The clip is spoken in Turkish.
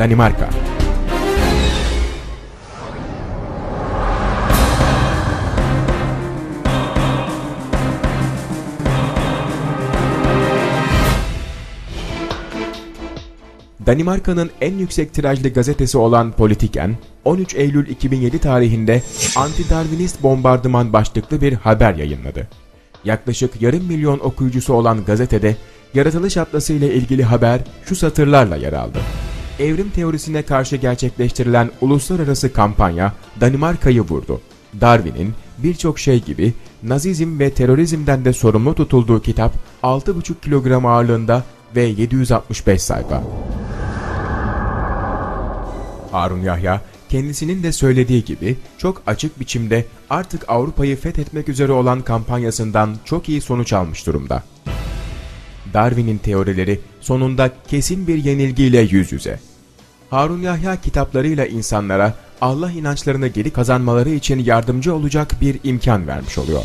Danimarka Danimarka'nın en yüksek tirajlı gazetesi olan Politiken, 13 Eylül 2007 tarihinde anti-Darwinist bombardıman başlıklı bir haber yayınladı. Yaklaşık yarım milyon okuyucusu olan gazetede yaratılış atlası ile ilgili haber şu satırlarla yer aldı. Evrim teorisine karşı gerçekleştirilen uluslararası kampanya Danimarka'yı vurdu. Darwin'in birçok şey gibi Nazizm ve terörizmden de sorumlu tutulduğu kitap 6,5 kilogram ağırlığında ve 765 sayfa. Harun Yahya kendisinin de söylediği gibi çok açık biçimde artık Avrupa'yı fethetmek üzere olan kampanyasından çok iyi sonuç almış durumda. Darwin'in teorileri sonunda kesin bir yenilgiyle yüz yüze. Harun Yahya kitaplarıyla insanlara Allah inançlarını geri kazanmaları için yardımcı olacak bir imkan vermiş oluyor.